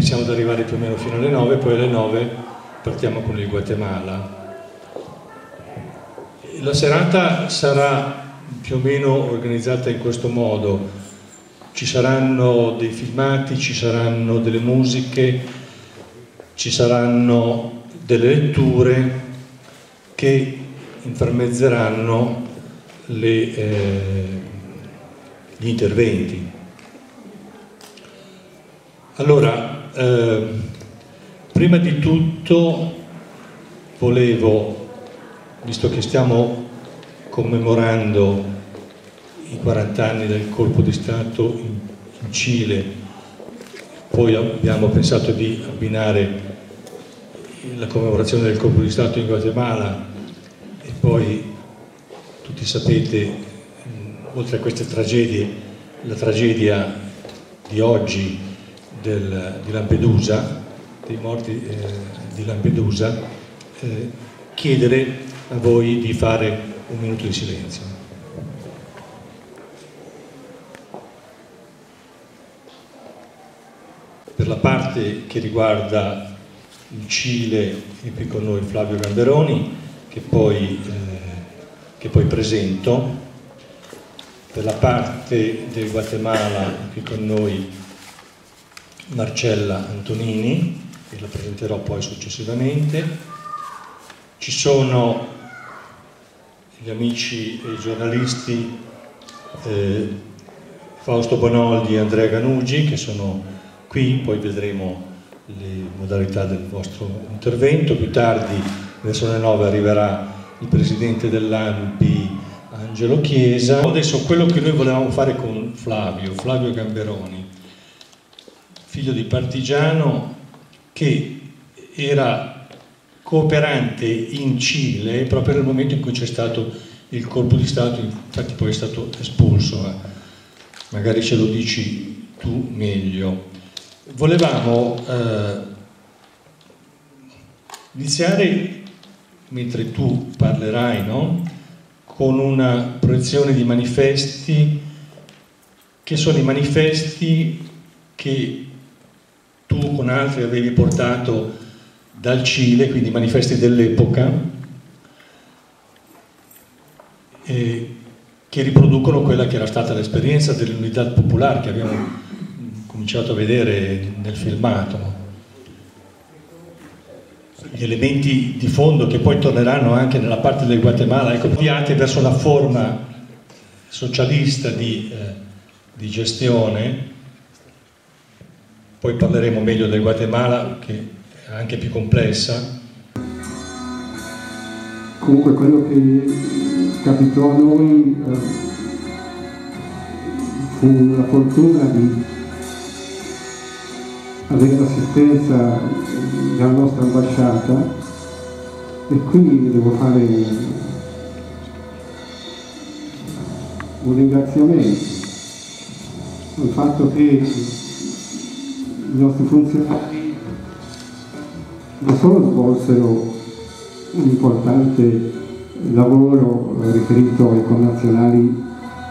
pensiamo di arrivare più o meno fino alle 9, poi alle 9 partiamo con il Guatemala. La serata sarà più o meno organizzata in questo modo, ci saranno dei filmati, ci saranno delle musiche, ci saranno delle letture che intermezzeranno le, eh, gli interventi. Allora, eh, prima di tutto volevo, visto che stiamo commemorando i 40 anni del colpo di Stato in, in Cile, poi abbiamo pensato di abbinare la commemorazione del colpo di Stato in Guatemala e poi tutti sapete, oltre a queste tragedie, la tragedia di oggi del, di Lampedusa, dei morti eh, di Lampedusa, eh, chiedere a voi di fare un minuto di silenzio. Per la parte che riguarda il Cile è qui con noi Flavio Gamberoni, che poi, eh, che poi presento. Per la parte del Guatemala qui con noi Marcella Antonini, che la presenterò poi successivamente. Ci sono gli amici e i giornalisti eh, Fausto Bonoldi e Andrea Ganugi che sono qui, poi vedremo le modalità del vostro intervento. Più tardi, verso le 9, arriverà il presidente dell'ANPI Angelo Chiesa. Adesso quello che noi volevamo fare con Flavio, Flavio Gamberoni, figlio di partigiano che era cooperante in Cile proprio nel momento in cui c'è stato il colpo di Stato, infatti poi è stato espulso, eh. magari ce lo dici tu meglio. Volevamo eh, iniziare, mentre tu parlerai, no? con una proiezione di manifesti che sono i manifesti che tu con altri avevi portato dal Cile, quindi manifesti dell'epoca, eh, che riproducono quella che era stata l'esperienza dell'unità popolare che abbiamo cominciato a vedere nel filmato. Gli elementi di fondo che poi torneranno anche nella parte del Guatemala, ecco, avviati verso una forma socialista di, eh, di gestione poi parleremo meglio del Guatemala che è anche più complessa. Comunque quello che capitò a noi eh, fu la fortuna di avere l'assistenza della nostra ambasciata e quindi devo fare un ringraziamento al fatto che i nostri funzionari non solo svolsero un importante lavoro riferito ai connazionali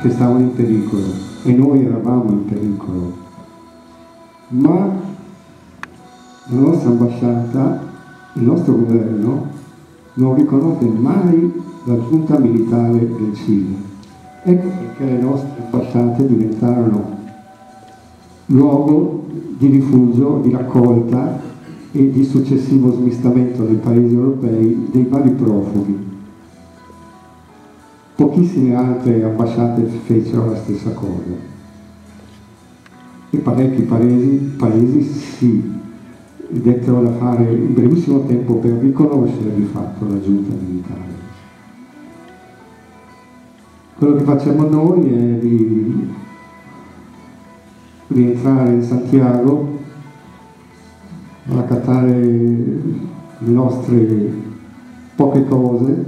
che stavano in pericolo e noi eravamo in pericolo, ma la nostra ambasciata, il nostro governo non riconosce mai la giunta militare del Cile. Ecco perché le nostre ambasciate diventarono luogo di rifugio, di raccolta e di successivo smistamento nei paesi europei dei vari profughi. Pochissime altre ambasciate fecero la stessa cosa e parecchi paesi, paesi si dettero da fare in brevissimo tempo per riconoscere di fatto la giunta militare. Quello che facciamo noi è di rientrare in Santiago, raccattare le nostre poche cose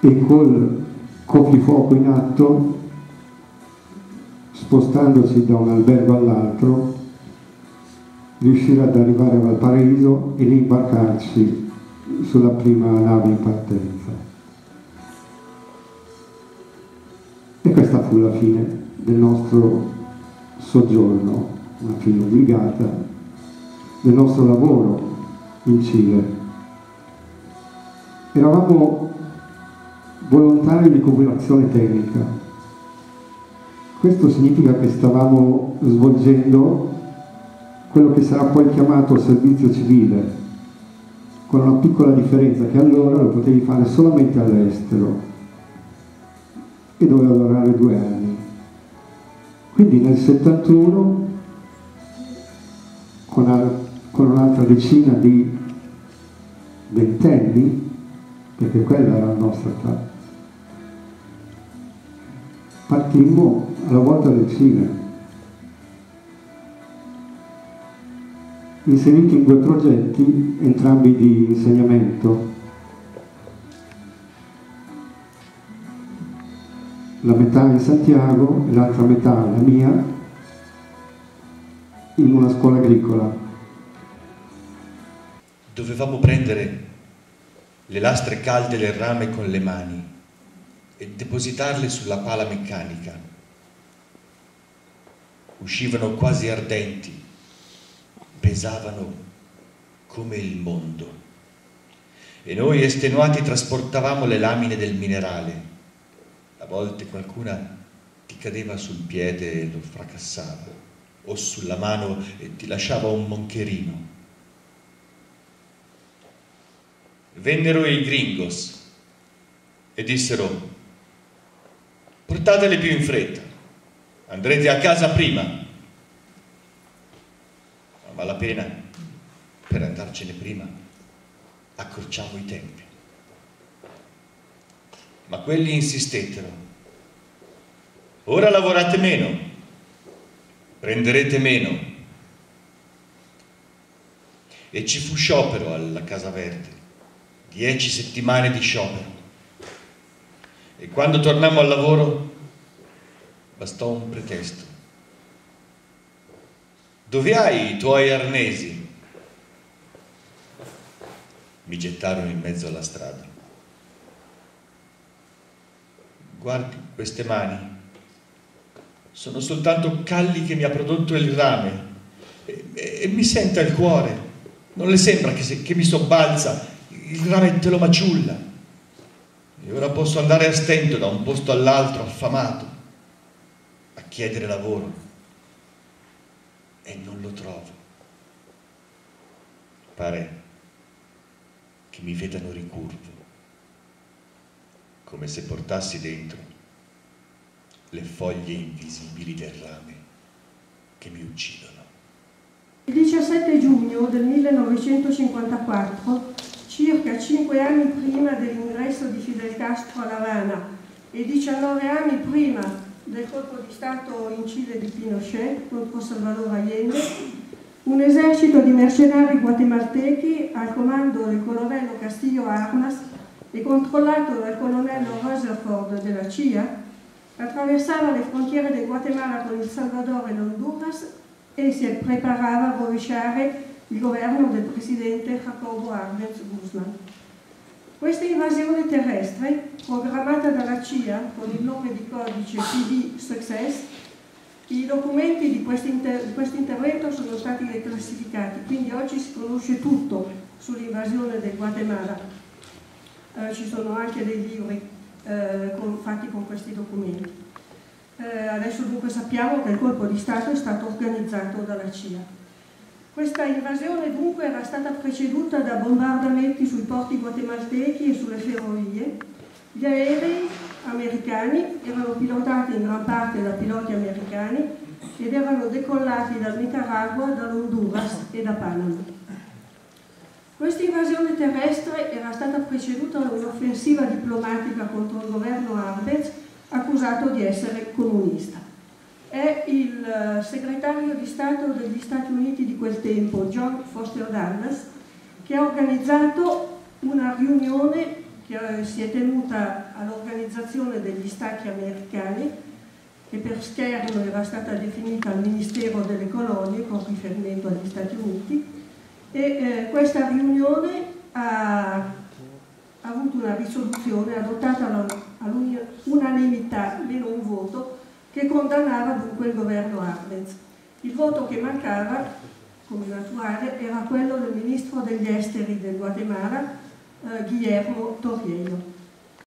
e col coprifuoco in atto, spostandoci da un albergo all'altro, riuscire ad arrivare a Valparaiso e lì imbarcarci sulla prima nave in partenza. E questa fu la fine del nostro soggiorno una fine obbligata, del nostro lavoro in Cile. Eravamo volontari di cooperazione tecnica. Questo significa che stavamo svolgendo quello che sarà poi chiamato servizio civile, con una piccola differenza che allora lo potevi fare solamente all'estero e doveva durare due anni. Quindi nel 71, con, con un'altra decina di ventenni, perché quella era la nostra età, partimmo alla volta del Cile. inseriti in due progetti, entrambi di insegnamento. La metà in Santiago e l'altra metà, la mia, in una scuola agricola. Dovevamo prendere le lastre calde del rame con le mani e depositarle sulla pala meccanica. Uscivano quasi ardenti pesavano come il mondo. E noi estenuati trasportavamo le lamine del minerale. A volte qualcuna ti cadeva sul piede e lo fracassava, o sulla mano e ti lasciava un moncherino. Vennero i gringos e dissero portatele più in fretta, andrete a casa prima vale la pena per andarcene prima accorciamo i tempi. Ma quelli insistettero. Ora lavorate meno, prenderete meno. E ci fu sciopero alla Casa Verde, dieci settimane di sciopero. E quando tornammo al lavoro bastò un pretesto dove hai i tuoi arnesi? Mi gettarono in mezzo alla strada. Guardi queste mani. Sono soltanto calli che mi ha prodotto il rame e, e, e mi senta il cuore. Non le sembra che, se, che mi sobbalza? Il rame te lo maciulla. E ora posso andare a stento da un posto all'altro, affamato, a chiedere lavoro e non lo trovo. Pare che mi vedano ricurvo, come se portassi dentro le foglie invisibili del rame che mi uccidono. Il 17 giugno del 1954, circa cinque anni prima dell'ingresso di Fidel Castro a La Habana e 19 anni prima del colpo di Stato in Cile di Pinochet contro Salvador Allende, un esercito di mercenari guatemaltechi al comando del colonnello Castillo Armas e controllato dal colonnello Rutherford della CIA, attraversava le frontiere del Guatemala con il Salvador e l'Honduras e si preparava a rovesciare il governo del presidente Jacobo Arbenz Guzman. Questa invasione terrestre, programmata dalla CIA con il nome di codice PD Success, i documenti di questo, inter questo intervento sono stati declassificati, quindi oggi si conosce tutto sull'invasione del Guatemala. Eh, ci sono anche dei libri eh, con, fatti con questi documenti. Eh, adesso dunque sappiamo che il colpo di Stato è stato organizzato dalla CIA. Questa invasione dunque era stata preceduta da bombardamenti sui porti guatemaltechi e sulle ferrovie. Gli aerei americani erano pilotati in gran parte da piloti americani ed erano decollati dal Nicaragua, dall'Honduras e da Panama. Questa invasione terrestre era stata preceduta da un'offensiva diplomatica contro il governo Arbez accusato di essere comunista. È il eh, segretario di Stato degli Stati Uniti di quel tempo, John Foster Dulles, che ha organizzato una riunione che eh, si è tenuta all'organizzazione degli Stati americani, che per schermo era stata definita al Ministero delle Colonie con riferimento agli Stati Uniti, e eh, questa riunione ha, ha, avuto una risoluzione adottata all'unanimità, meno un voto, che condannava dunque il governo Arbenz. Il voto che mancava, come naturale, era quello del ministro degli esteri del Guatemala, eh, Guillermo Torriello.